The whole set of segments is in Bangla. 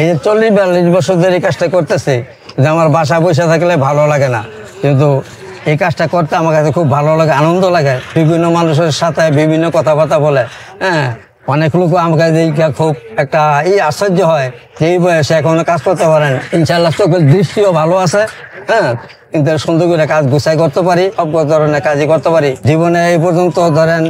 এই যে চল্লিশ বিয়াল্লিশ বছর ধরে এই কাজটা করতেছে, যে আমার বাসা বসে থাকলে ভালো লাগে না। কিন্তু এই কাজটা করতে আমার কাছে খুব ভালো লাগে, আনন্দ লাগে। বিভিন্ন মানুষের সাথে বিভিন্ন কথাবার্তা বলে হ্যাঁ? অনেক লোক আমার কাছে খুব একটা এই আশ্চর্য হয় যে এই বয়সে এখনও কাজ করতে পারেন ইনশাল্লাহ চোখের দৃষ্টিও ভালো আছে হ্যাঁ? কিন্তু সুন্দর করে কাজ গুছাই করতে পারি সব ধরনের কাজই করতে পারি। জীবনে এই পর্যন্ত ধরেন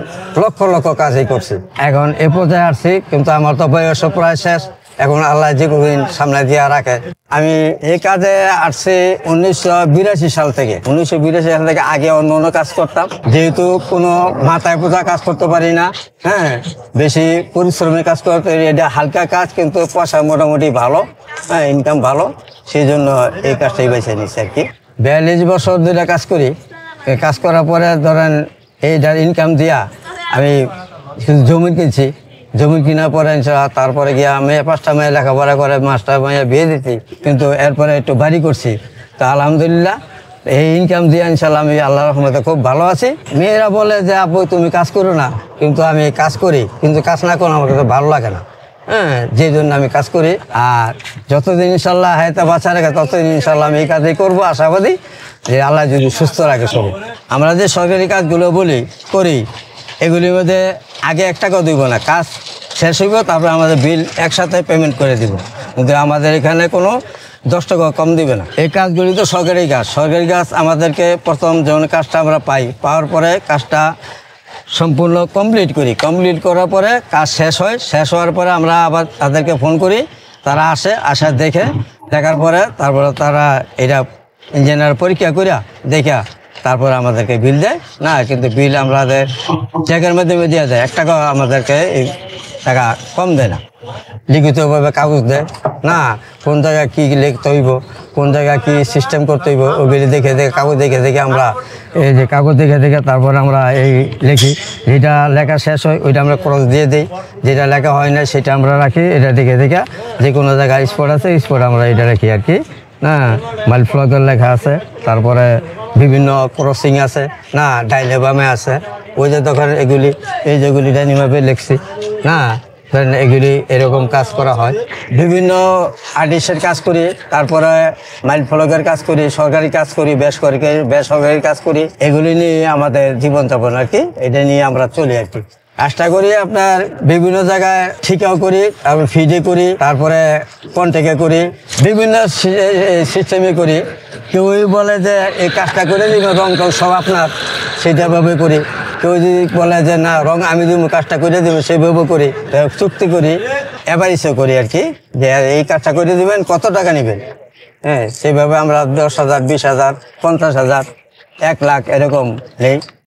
লক্ষ লক্ষ কাজই করছি। এখন এ পর্যায়ে আসছি, কিন্তু আমার তো বয়স প্রায় শেষ। এখন আল্লাহ কোনদিন সামনে দিয়ে রাখে। আমি এই কাজে আসছি উনিশশো বিরাশি সাল থেকে। উনিশশো বিরাশি সাল থেকে আগে অন্য অন্য কাজ করতাম। যেহেতু কোনো মাথায় পোজা কাজ করতে পারি না হ্যাঁ বেশি পরিশ্রমের কাজ করতে এটা হালকা কাজ, কিন্তু পয়সা মোটামুটি ভালো হ্যাঁ ইনকাম ভালো সেই জন্য এই কাজটাই বেছে নিচ্ছি আর কি। বিয়াল্লিশ বছর ধরে কাজ করি। কাজ করার পরে ধরেন এইটার ইনকাম দিয়া আমি জমি কিনছি। জমি কেনার পরে তারপরে গিয়ে মেয়ে পাঁচটা মেয়ে লেখাপড়া করে, মাস্টার মেয়ে বিয়ে দিচ্ছি কিন্তু এরপরে একটু বাড়ি করছি। তা আলহামদুলিল্লাহ, এই ইনকাম দিয়ে ইনশাল্লাহ আমি আল্লাহ রহমতে খুব ভালো আছি। মেয়েরা বলে যে আপু তুমি কাজ করো না। কিন্তু আমি কাজ করি, কিন্তু কাজ না করো আমার কাছে ভালো লাগে না। হ্যাঁ যে জন্য আমি কাজ করি। আর যতদিন ইনশাল্লাহ হায়তা বাচ্চা রাখে, ততদিন ইনশাল্লাহ আমি এই কাজই করব। আশাবাদী যে আল্লাহ যদি সুস্থ রাখে সব আমরা যে সরকারি কাজগুলো বলি, করি, এগুলির মধ্যে আগে এক টাকাও দিব না, কাজ শেষ হইব, তারপরে আমাদের বিল একসাথে পেমেন্ট করে দিব। কিন্তু আমাদের এখানে কোনো দশ টাকা কম দিবে না। এই কাজগুলি তো সরকারি কাজ। সরকারি কাজ আমাদেরকে প্রথম যেমন কাজটা আমরা পাই, পাওয়ার পরে কাজটা সম্পূর্ণ কমপ্লিট করি। কমপ্লিট করার পরে কাজ শেষ হয়। শেষ হওয়ার পরে আমরা আবার তাদেরকে ফোন করি, তারা আসে আসা দেখে, দেখার পরে তারপরে তারা এটা ইঞ্জিনিয়ার পরীক্ষা করিয়া দেখা তারপরে আমাদেরকে বিল দেয়। না, কিন্তু বিল আমাদের চেকের মাধ্যমে দেওয়া যায়। এক টাকা আমাদেরকে টাকা কম দেয় না। লিখিতভাবে কাগজ দেয়। না, কোন জায়গায় কী লিখতে হইব, কোন জায়গায় কী সিস্টেম করতে হইব ওগুলি দেখে দেখে, কাগজ দেখে দেখে আমরা এই যে কাগজ দেখে দেখে তারপর আমরা এই লিখি। যেটা লেখা শেষ হয়, ওইটা আমরা ক্রস দিয়ে দিই। যেটা লেখা হয় না, সেটা আমরা রাখি। এটা দেখে দেখে যে কোনো জায়গায় স্পট আছে স্পট আমরা এটা রাখি আর কি। না, মাইল ফ্লগের লেখা আছে, তারপরে বিভিন্ন ক্রসিং আছে, না ডাইলে বামে আছে, ওই যে তখন এগুলি, এই যেগুলি ডাইনিভাবে লিখছি, না, ধরেন এগুলি এরকম কাজ করা হয়। বিভিন্ন আর্টিস্টের কাজ করি, তারপরে মাইল ফলকের কাজ করি, সরকারি কাজ করি, বেসরকারি বেসরকারি কাজ করি, এগুলি নিয়ে আমাদের জীবনযাপন আর কি, এটা নিয়ে আমরা চলি আর কি। কাজটা করি আপনার বিভিন্ন জায়গায় ঠিকাও করি তারপর ফিডে করি, তারপরে কন্টেকে করি, বিভিন্ন সিস্টেমে করি। কেউই বলে যে এই কাজটা করে দিবে, রং টং সব আপনার সেইটাভাবে করি। কেউ যদি বলে যে, না, রং আমি দিব, কাজটা করে দিব সেইভাবে করি। চুক্তি করি এভারেজও করি আর কি, যে এই কাজটা করে দিবেন, কত টাকা নেবেন? হ্যাঁ সেইভাবে আমরা দশ হাজার, বিশ হাজার, পঞ্চাশ হাজার, এক লাখ, এরকম নেই।